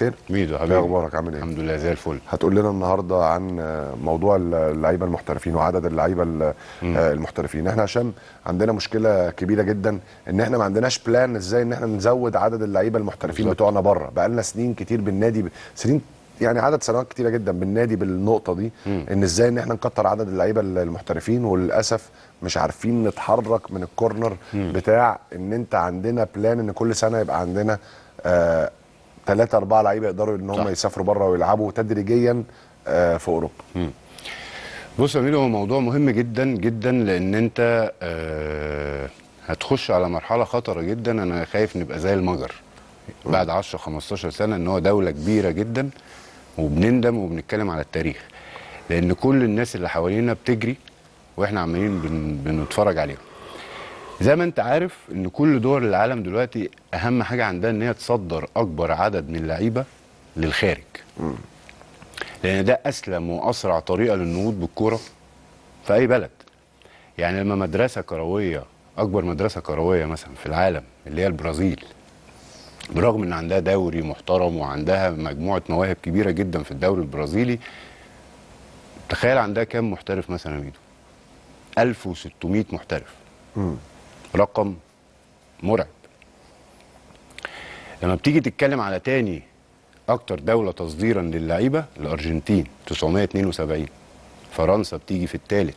خير ميدو حبيبي. أخبارك؟ عامل إيه؟ الحمد لله زي الفل. هتقول لنا النهارده عن موضوع اللعيبة المحترفين وعدد اللعيبة ال- المحترفين. إحنا عشان عندنا مشكلة كبيرة جدا إن إحنا ما عندناش plan إزاي إن إحنا نزود عدد اللعيبة المحترفين بالظبط. بتوعنا بره. بقالنا سنين كتير بالنادي ب... سنين يعني عدد سنوات كتيرة جدا بالنادي بالنقطة دي إن إزاي إن إحنا نكتر عدد اللعيبة المحترفين وللأسف مش عارفين نتحرك من ال corner بتاع إن إنت عندنا plan إن كل سنة يبقى عندنا آه ثلاثة أربعة لعيبة يقدروا إن هم. يسافروا بره ويلعبوا تدريجيا آه، في أوروبا. بص يا هو موضوع مهم جدا جدا لأن أنت آه هتخش على مرحلة خطرة جدا. أنا خايف نبقى زي المجر. بعد 10 15 سنة إن هو دولة كبيرة جدا وبنندم وبنتكلم على التاريخ. لأن كل الناس اللي حوالينا بتجري وإحنا عمالين بن بنتفرج عليهم. زي ما انت عارف ان كل دول العالم دلوقتي اهم حاجة عندها ان هي تصدر اكبر عدد من اللعيبة للخارج. لأن ده اسلم واسرع طريقة للنهوض بالكورة في اي بلد. يعني لما مدرسة كروية اكبر مدرسة كروية مثلا في العالم اللي هي البرازيل برغم ان عندها دوري محترم وعندها مجموعة مواهب كبيرة جدا في الدوري البرازيلي تخيل عندها كام محترف مثلا يا ميدو؟ 1600 محترف. رقم مرعب. لما بتيجي تتكلم على تاني أكتر دولة تصديرا للعيبة الأرجنتين 972 فرنسا بتيجي في الثالث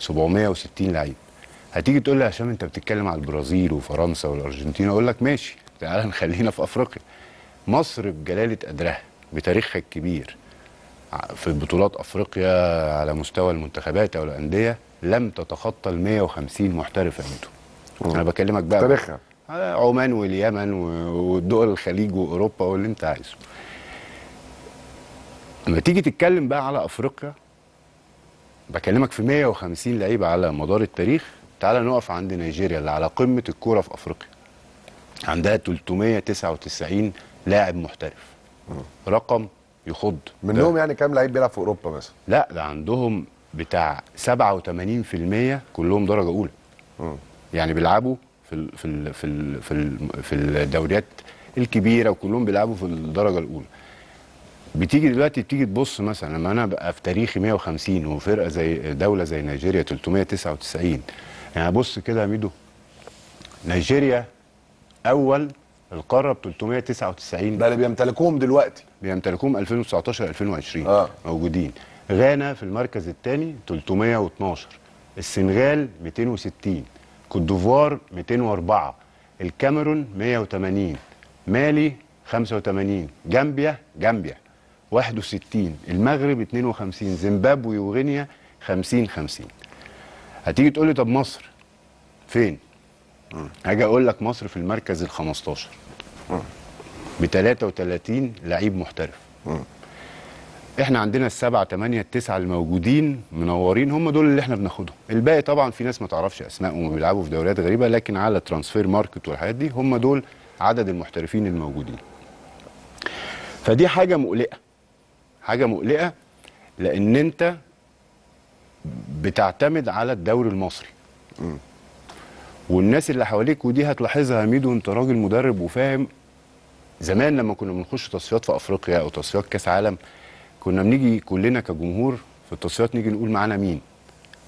760 لعيب. هتيجي تقول لي هشام أنت بتتكلم على البرازيل وفرنسا والأرجنتين؟ أقول لك ماشي تعال نخلينا في أفريقيا. مصر بجلالة قدرها بتاريخها الكبير في بطولات أفريقيا على مستوى المنتخبات أو الأندية لم تتخطى ال 150 محترف يا أنا بكلمك بقى تاريخها. على عمان واليمن والدول الخليج وأوروبا واللي أنت عايزه. لما تيجي تتكلم بقى على أفريقيا بكلمك في 150 لعيبه على مدار التاريخ. تعال نقف عند نيجيريا اللي على قمة الكورة في أفريقيا. عندها 399 لاعب محترف. رقم يخض. منهم يعني كام لعيب بيلعب في أوروبا مثلا؟ لا ده عندهم بتاع 87% كلهم درجة أولى. يعني بيلعبوا في في في في, في الدوريات الكبيرة وكلهم بيلعبوا في الدرجة الأولى. بتيجي دلوقتي بتيجي تبص مثلا لما أنا بقى في تاريخي 150 وفرقة زي دولة زي نيجيريا 399 يعني بص كده يا ميدو. نيجيريا أول القارة ب 399 ده اللي بيمتلكوهم دلوقتي. بيمتلكوهم 2019 2020 آه. موجودين. غانا في المركز الثاني 312 السنغال 260 كوت ديفوار 204 الكاميرون 180 مالي 85 جامبيا جامبيا 61 المغرب 52 زيمبابوي وغينيا 50 50 هتيجي تقول لي طب مصر؟ فين؟ هاجي أقول لك مصر في المركز ال 15 ب 33 لعيب محترف. إحنا عندنا السبعة تمانية التسعة الموجودين منورين هم دول اللي إحنا بناخدهم. الباقي طبعا في ناس ما تعرفش اسمائهم وبيلعبوا في دوريات غريبة لكن على Transfermarkt والحاجات دي هم دول عدد المحترفين الموجودين. فدي حاجة مقلقة. حاجة مقلقة لأن أنت بتعتمد على الدوري المصري. والناس اللي حواليك ودي هتلاحظها يا ميدو أنت راجل مدرب وفاهم. زمان لما كنا بنخش تصفيات في أفريقيا أو تصفيات كأس عالم كنا بنيجي كلنا كجمهور في التصفيات نيجي نقول معانا مين؟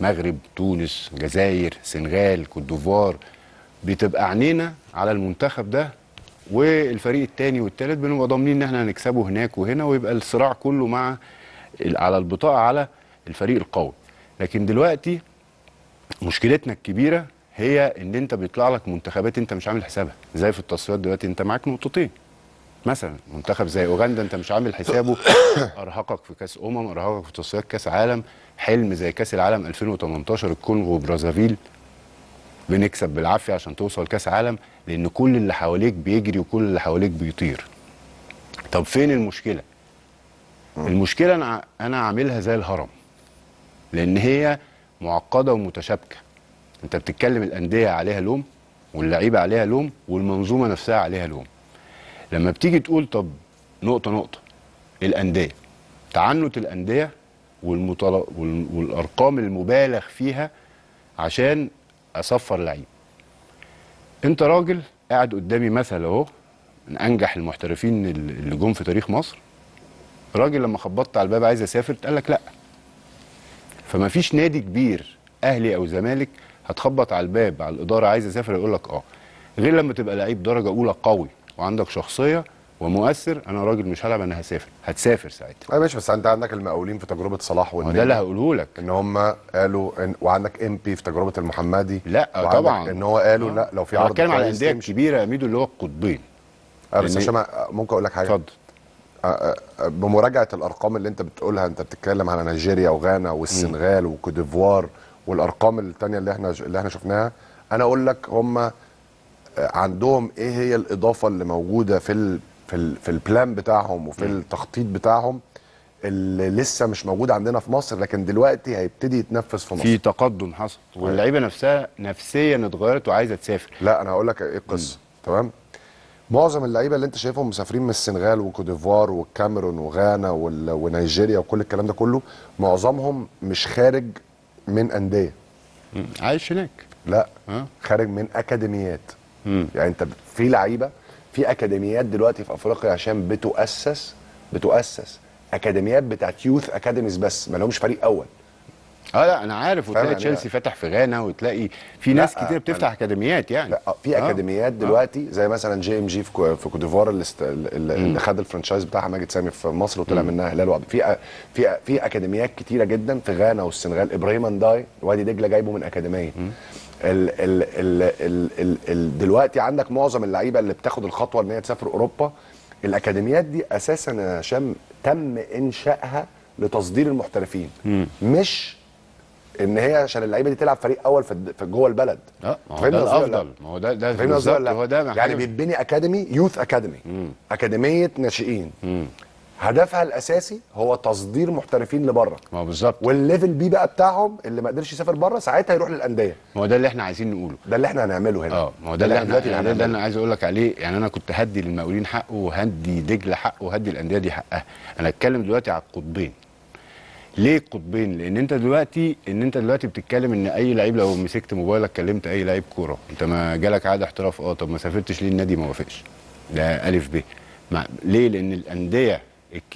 مغرب تونس جزائر سنغال كوت ديفوار. بتبقى عينينا على المنتخب ده والفريق التاني والتالت بنبقى ضامنين إن إحنا هنكسبه هناك وهنا ويبقى الصراع كله مع على البطاقة على الفريق القوي. لكن دلوقتي مشكلتنا الكبيرة هي إن أنت بيطلع لك منتخبات أنت مش عامل حسابها. زي في التصفيات دلوقتي أنت معاك نقطتين. مثلا منتخب زي أوغندا أنت مش عامل حسابه. أرهقك في كأس أمم أرهقك في تصفيات كأس عالم. حلم زي كأس العالم 2018 الكونغو وبرازافيل بنكسب بالعافية عشان توصل كأس عالم لأن كل اللي حواليك بيجري وكل اللي حواليك بيطير. طب فين المشكلة؟ المشكلة أنا أنا عاملها زي الهرم. لأن هي معقدة ومتشابكة. أنت بتتكلم الأندية عليها لوم واللعيبة عليها لوم والمنظومة نفسها عليها لوم. لما بتيجي تقول طب نقطة نقطة الأندية تعنت الأندية والمطل... وال... والأرقام المبالغ فيها عشان أصفر لعيب. أنت راجل قاعد قدامي مثل أهو من أنجح المحترفين اللي جم في تاريخ مصر. راجل لما خبطت على الباب عايز أسافر قال لك لا. فما فيش نادي كبير أهلي أو زمالك هتخبط على الباب على الإدارة عايز أسافر يقول لك آه. غير لما تبقى لعيب درجة أولى قوي. وعندك شخصية ومؤثر أنا راجل مش هلعب أنا هسافر. هتسافر ساعتها. أيوه ماشي بس أنت عندك المقاولين في تجربة صلاح ما ده اللي هقوله لك. إن هم قالوا إن وعندك إم بي في تجربة المحمدي. لا طبعا. إن هو قالوا لا لو في عرض بتكلم على الأندية. الكبيرة يا ميدو اللي هو القطبين. آه بس عشان ممكن أقول لك حاجة؟ اتفضل. آه، آه، بمراجعة الأرقام اللي أنت بتقولها أنت بتتكلم على نيجيريا وغانا والسنغال وكوت ديفوار والأرقام الثانية اللي إحنا اللي إحنا شفناها أنا أقول لك هم عندهم إيه هي الإضافة اللي موجودة في ال في ال في البلان بتاعهم وفي التخطيط بتاعهم اللي لسه مش موجود عندنا في مصر لكن دلوقتي هيبتدي يتنفذ في مصر. في تقدم حصل واللعيبة نفسها نفسيا اتغيرت وعايزة تسافر. لا أنا هقول لك إيه القصة تمام؟ معظم اللعيبة اللي أنت شايفهم مسافرين من السنغال وكوت ديفوار والكاميرون وغانا وال- ونيجيريا وكل الكلام ده كله معظمهم مش خارج من أندية. عايش هناك. لا ها؟ خارج من أكاديميات. مم. يعني انت في لعيبة في أكاديميات دلوقتي في أفريقيا عشان بتؤسس بتؤسس أكاديميات بتاعت youth academies بس ما لهمش فريق أول. آه لا أنا عارف. وتلاقي يعني تشيلسي فاتح في غانا وتلاقي في ناس كتير بتفتح أكاديميات يعني. لا في آه. أكاديميات دلوقتي زي مثلا JMG في كو- في كوت ديفوار اللي, است... اللي خد ال franchise بتاعها ماجد سامي في مصر وطلع منها هلال وعب في في في أكاديميات كتيرة جدا في غانا والسنغال. إبراهيم أنداي وادي دجلة جايبه من أكاديمية. ال ال ال ال ال ال دلوقتي عندك معظم اللعيبة اللي بتاخد الخطوة إن هي تسافر أوروبا. الأكاديميات دي أساسا يا هشام تم إنشائها لتصدير المحترفين. مش إن هي عشان اللعيبة دي تلعب فريق أول في جوه البلد. آه ما هو ده؟ الأفضل. ما هو ده ده بالظبط؟ هو ده يعني بيتبني academy youth academy أكاديمية ناشئين. مم. هدفها الأساسي هو تصدير محترفين لبره. ما بالظبط. وال level B بقى بتاعهم اللي ما قدرش يسافر بره ساعتها يروح للأندية. ما هو ده اللي إحنا عايزين نقوله. ده اللي إحنا هنعمله هنا. آه ما هو ده اللي إحنا دلوقتي ده, ده. أنا عايز أقول لك عليه. يعني أنا كنت هدي للمقاولين حقه وهدي دجلة حقه وهدي الأندية دي حقها. أنا أتكلم دلوقتي على القطبين. ليه القطبين؟ لأن أنت دلوقتي إن أنت دلوقتي بتتكلم إن أي لعيب لو مسكت موبايلك كلمت أي لعيب كورة أنت ما جالك عقد احتراف آه طب ما سافرتش ليه النادي ما وافقش؟ ده ألف ب. ليه؟ لأن الأندية الكبيره